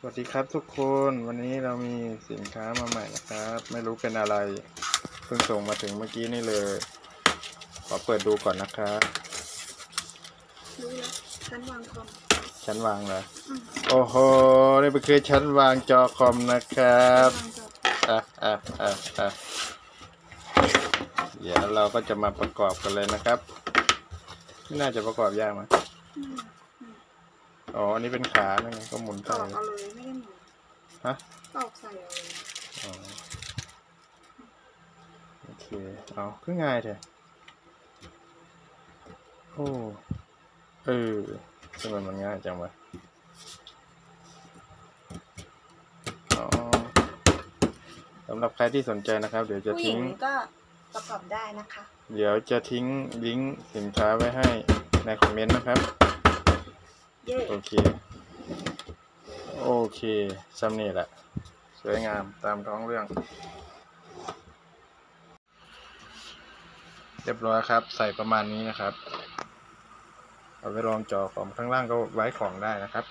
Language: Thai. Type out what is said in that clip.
สวัสดีครับทุกคนวันนี้เรามีสินค้ามาใหม่นะครับ ไม่รู้เป็นอะไร เพิ่งส่งมาถึงเมื่อกี้นี่เลย ขอเปิดดูก่อนนะครับรู้แล้วฉันวางคอมชั้นวางเหรออืมโอ้โหนี่เป็นคือชั้นวางจอคอมนะครับวางจออะอะอะอะเดี๋ยวเราก็จะมาประกอบกันเลยนะครับไม่น่าจะประกอบยากมั้ยอืม อ๋อ อันนี้เป็นขานั่นไงก็หมุนตไป อกเอาเลยไม่ได้หมุนฮะ ตอกใส่เอาเลยอ๋อโอเค เอาก็ง่ายเถอะโอ้ เออทำไมมันง่ายจังวะอ๋อสำหรับใครที่สนใจนะครับ เดี๋ยวจะผู้หญิทิ้ง งก็ประกอบได้นะคะ เดี๋ยวจะทิ้งลิงก์สินค้าไว้ให้ในคอมเมนต์นะครับเย่ โอเค โอเคจำเนี่แหละ สวยงามตามท้องเรื่อง เรียบร้อยครับ ใส่ประมาณนี้นะครับ เอาไปรองจอของข้างล่างก็ไว้ของได้นะครับ